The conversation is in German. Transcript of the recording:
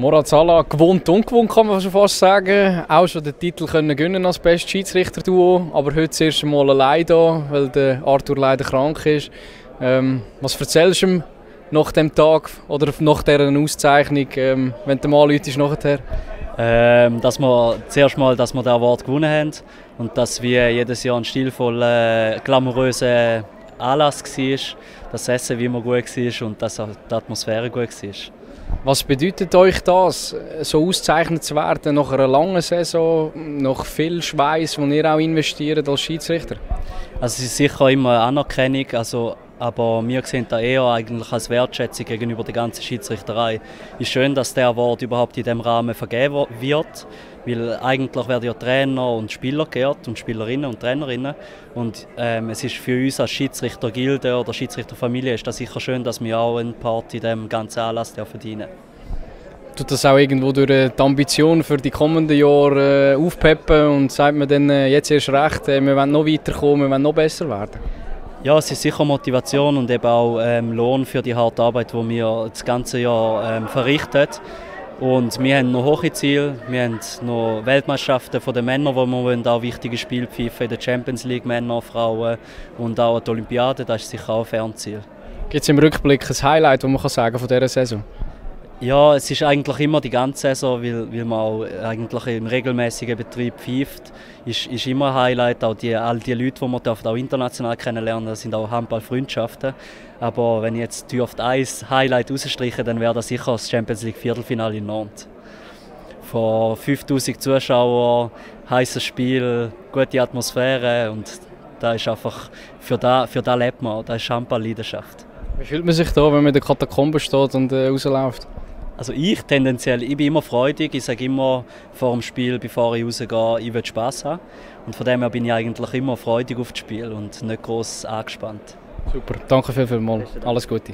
Morat Salah gewohnt und gewohnt, kann man schon fast sagen. Auch schon den Titel können gewinnen als bestes Schiedsrichter-Duo, aber heute das erste Mal allein da, weil Arthur leider krank ist. Ähm, was erzählst du ihm nach dem Tag oder nach dieser Auszeichnung, ähm, wenn du mal ist nachher? Ähm, dass wir zuerst mal, dass wir den Award gewonnen haben und dass wir jedes Jahr ein stilvoller, glamouröser Anlass war, das Essen wie immer gut war und dass die Atmosphäre gut war. Was bedeutet euch das, so ausgezeichnet zu werden nach einer langen Saison, nach viel Schweiß, den ihr auch investiert als Schiedsrichter? Also es ist sicher immer Anerkennung, also, aber wir sehen da eher eigentlich als Wertschätzung gegenüber der ganzen Schiedsrichterei. Es ist schön, dass der Award überhaupt in diesem Rahmen vergeben wird weil eigentlich werden ja Trainer und Spieler geehrt und Spielerinnen und Trainerinnen. Und ähm, es ist für uns als Schiedsrichtergilde oder Schiedsrichterfamilie ist das sicher schön, dass wir auch einen Part in diesem ganzen Anlass verdienen Tut das auch irgendwo durch die Ambition für die kommenden Jahre äh, aufpeppen und sagt man dann äh, jetzt erst recht, äh, wir wollen noch weiterkommen, wir wollen noch besser werden? Ja, es ist sicher Motivation und eben auch ähm, Lohn für die harte Arbeit, die wir das ganze Jahr ähm, verrichten. Und wir haben noch hohe Ziele. Wir haben noch Weltmeisterschaften von den Männern, wo wir auch wichtige Spiele pfeifen in der Champions League, Männer, Frauen und auch die Olympiade. Das ist sicher auch ein Fernziel. Gibt es im Rückblick ein Highlight, das man sagen kann von dieser Saison? Ja, es ist eigentlich immer die ganze Saison, weil, weil man auch eigentlich im regelmäßigen Betrieb pfeift, ist, ist immer ein Highlight. Auch die, all die Leute, die man auch international kennenlernen das sind auch Handballfreundschaften. Aber wenn ich jetzt auf ein Highlight rausstreiche, dann wäre das sicher das Champions League Viertelfinale in Nantes. Vor 5000 Zuschauern, heißes Spiel, gute Atmosphäre und da ist einfach, für da, für da lebt man, da ist Handball-Leidenschaft. Wie fühlt man sich da, wenn man in der Katakombe steht und äh, rausläuft? Also ich tendenziell, ich bin immer freudig. Ich sage immer vor dem Spiel, bevor ich rausgehe, ich will Spass haben. Und von dem her bin ich eigentlich immer freudig auf das Spiel und nicht groß angespannt. Super, danke vielmals. Alles Gute.